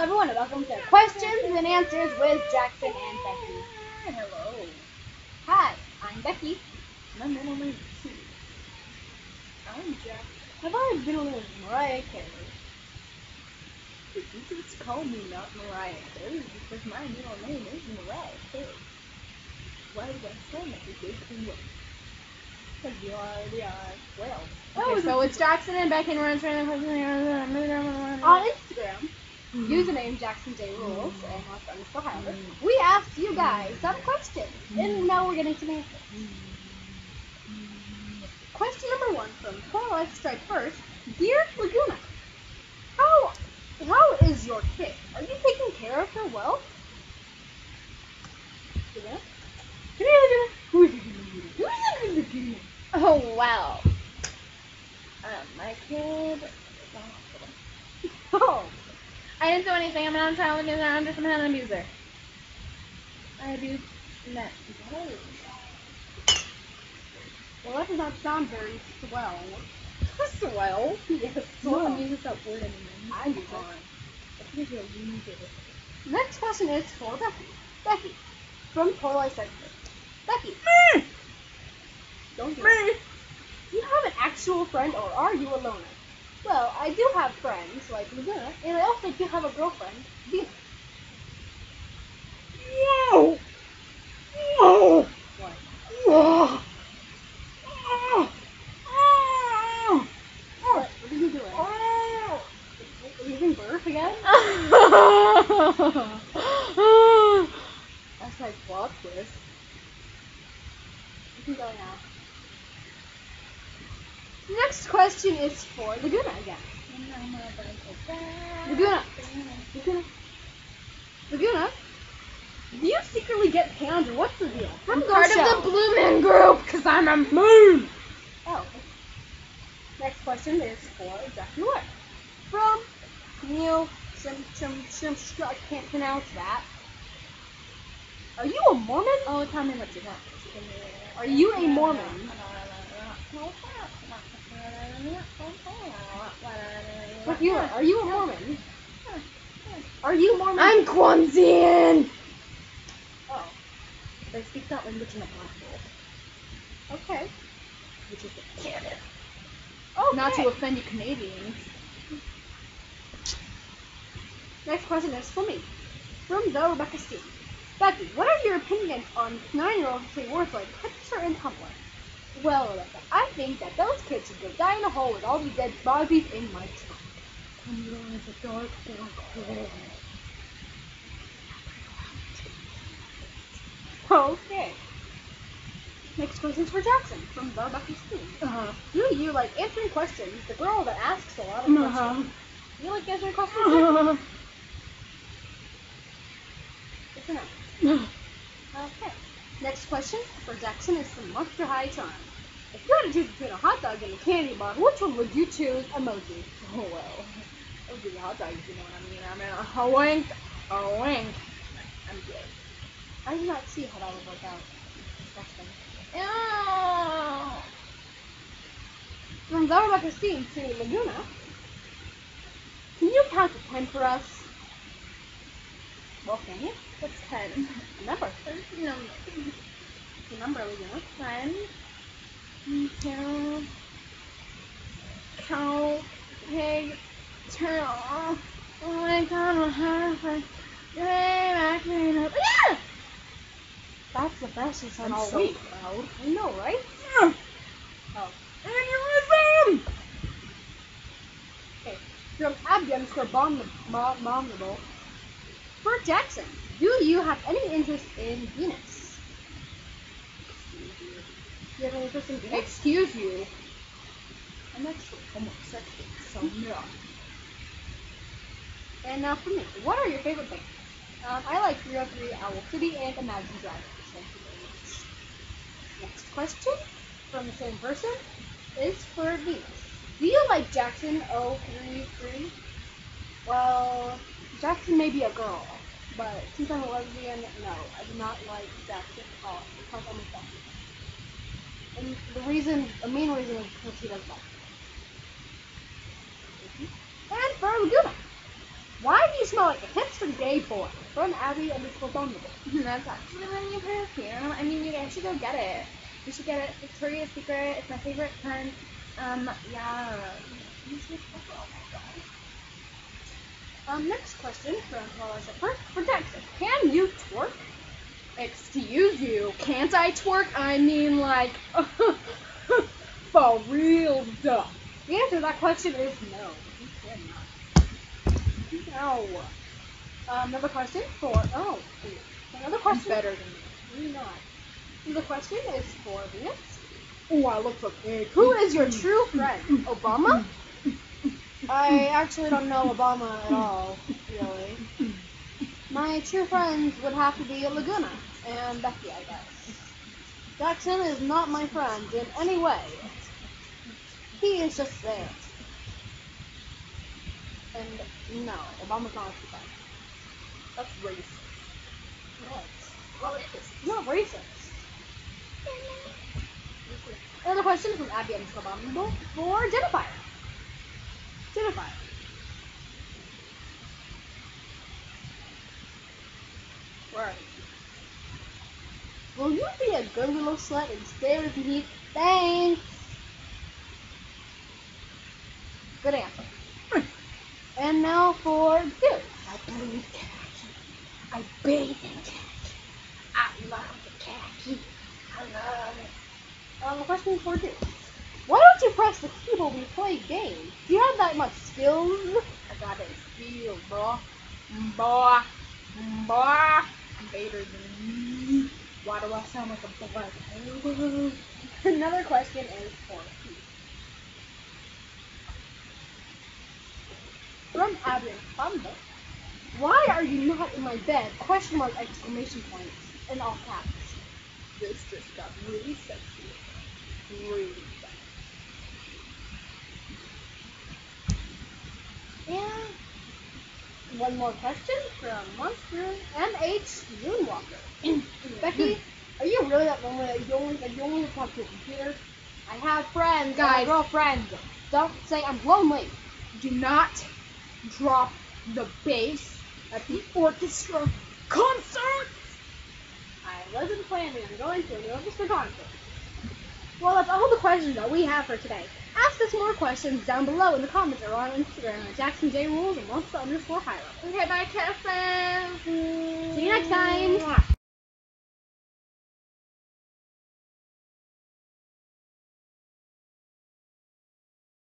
everyone, and welcome to Questions and Answers with Jackson and Becky. Hello. Hi, I'm Becky. My middle name is Sue. I'm Jack. Have I been on Mariah Carey? You just call me not Mariah Carey because my middle name is Mariah Carey. Why would I sound like a good? Because you already are. Well. Oh, Okay, so it's Jackson and Becky and we're trying to On Instagram, Mm-hmm. username Jackson J Rules and our friends for Howard, mm-hmm. we asked you guys some questions, and mm-hmm. now we're getting some answers. Question number one from Poor Life Strike First, Dear Lagoona, how how is your kid? Are you taking care of her well? Lagoona? Come here, Lagoona. Who's Lagoona? Oh, well. Um, my kid. I didn't do anything. I'm not a child abuser. I'm just a man abuser. I abuse men. well, that does not sound very swell. Swell. Yes, No swell. one uses that word anymore. I use it. I think you'll use it. Next question is for Becky. Becky, from Life Center. Becky, don't do that. Do you have an actual friend or are you a loner? Well, I do have friends like Lagoona, and I also do have a girlfriend, Dina. No! No! What? No! What? What are you doing? Are you giving birth again? That's like plot twist. You can go now. Next question is for Lagoona again. Lagoona. Lagoona. Lagoona. Do you secretly get panned or what's the deal? I'm part Show. of the Blue Man Group because I'm a moon. Oh. Next question is for Jackie Wood. From Neil Sim Sim Sim I can't pronounce that. Are you a Mormon? Oh, tell me what you want. Are you a Mormon? What you are? Are you a Mormon? Are you Mormon? I'm Kwanzaan. Oh. They speak that language in a Black Okay. which is Canada. Okay. Not to offend you Canadians. Next question is for me. From the Rebecca C. Becky, what are your opinions on nine-year-olds who say words like hipster and Tumblr? Well, Rebecca, I think that those kids should go die in a hole with all the dead bodies in my trunk. Tumblr is a dark, dark hole. Okay. Next question is for Jackson from the Rebecca C. Uh-huh. Do you like answering questions? The girl that asks a lot of Uh-huh. questions. Do you like answering questions? Yes or no? Next question for Jackson is from Monster High Time. If you had to choose between a hot dog and a candy bar, which one would you choose? Emoji. Oh well. It would be a hot dog if you know what I mean. I mean a wink, a wink. I'm good. I do not see how that would work out. Disgusting. Ew. From Zara Christine to Lagoona. Can you count to ten for us? Well, can you? What's ten? Remember. No. Remember, Lagoona. One, two, cow, pig, turtle. Oh my god, what happened? Hey, back in a- Ah! That's the best done I'm all so week. proud. I know, right? Ah! Oh. Aneurysm! Okay. From Abby underscore bomb bombable. For Jackson, do you have any interest in Venus? Do you have any interest in Venus? Excuse you. I'm actually homosexual, so no. And now for me, what are your favorite bands? Um, I like 303 Owl City and Imagine Dragons. Thank you very much. Next question from the same person is for Venus. Do you like Jackson 033? Well, Jackson may be a girl, but since I'm a lesbian, no, I do not like Jackson at all because I'm a. And the reason, the main reason is because he doesn't that. And for Lagoona. Why do you smell like a hipster gay boy? From Abby underscore Bumble. That's actually my new perfume. I mean, you guys should go get it. You should get it. Victoria's Secret. It's my favorite scent. Um, yeah. Um, next question from Paula for Jackson. Can you twerk? Excuse you, can't I twerk? I mean, like, for real stuff. The answer to that question is no. You cannot. No. Um, another question for oh, another question better than me. You're not. The question is for Venus. Oh, I look so big. Who is your true friend? Obama? I actually don't know Obama at all, really. My true friends would have to be Lagoona and Becky, I guess. Jackson is not my friend in any way. He is just there. And no, Obama's not a true friend. That's racist. What? Well, it is. Not racist. Another question from Abby underscore Abominable for Jennifer. Jennifer. Where? Will you be a good little slut and stay with me? Thanks. Good answer. and now for Dude. I breathe khaki. I bathe in khaki. I love the khaki. I love it. Um, question for Dude. Why don't you press the keyboard when you play games? Do you have that much skills? I got it feel, bro. Boy. Boy. I'm better than you. Why do I sound like a black? Another question is for Keith. From Adrian Thunder. Why are you not in my bed? Question mark exclamation points in all caps. This just got really sexy. Really sexy. And one more question from Monster MH Moonwalker. Becky, are you really that lonely that you only that you only talk to a computer? I have friends, Guys. Girlfriend. Don't say I'm lonely. Do not drop the bass at the orchestra concert. I wasn't planning on going to an orchestra concert. Well, that's all the questions that we have for today. Ask us more questions down below in the comments or on Instagram at Jackson J Rules and Monster underscore Highlight. Okay, bye, kisses. See you next time.